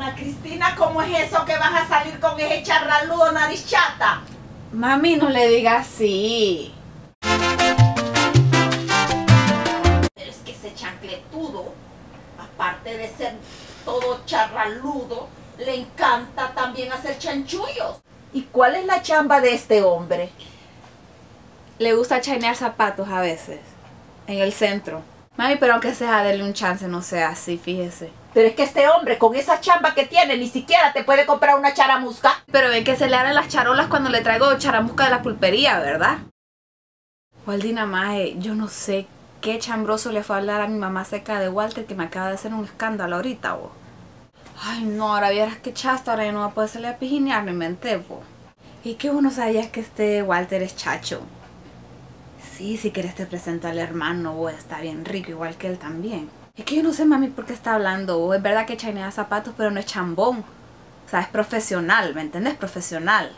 Ana Cristina, ¿cómo es eso que vas a salir con ese charraludo nariz chata? Mami, no le digas así. Pero es que ese chancletudo, aparte de ser todo charraludo, le encanta también hacer chanchullos. ¿Y cuál es la chamba de este hombre? Le gusta chainear zapatos a veces. En el centro. Mami, pero aunque sea darle un chance, no sea así, fíjese. Pero es que este hombre, con esa chamba que tiene, ni siquiera te puede comprar una charamusca. Pero ven que se le abren las charolas cuando le traigo charamusca de la pulpería, ¿verdad? Waldina Mae, yo no sé qué chambroso le fue a hablar a mi mamá seca de Walter que me acaba de hacer un escándalo ahorita, vos. Ay, no, ahora vieras que chasta, ahora ya no va a poder salir a pijinear, me inventé, vos. ¿Y qué uno sabías que este Walter es chacho? Sí, si quieres te presento al hermano, vos, está bien rico, igual que él también. Es que yo no sé, mami, por qué está hablando. Es verdad que chainea zapatos, pero no es chambón. O sea, es profesional, ¿me entiendes? Profesional.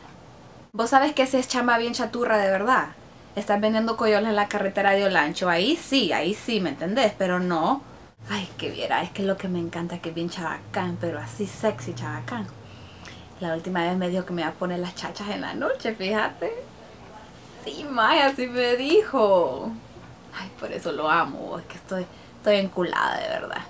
Vos sabes que ese es chamba bien chaturra de verdad. Estás vendiendo coyoles en la carretera de Olancho. Ahí sí, ahí sí, ¿me entendés? Pero no. Ay, que viera, es que lo que me encanta que es bien chabacán, pero así sexy chabacán. La última vez me dijo que me iba a poner las chachas en la noche, fíjate. Sí, Maya, así me dijo. Ay, por eso lo amo, es que estoy, estoy enculada de verdad.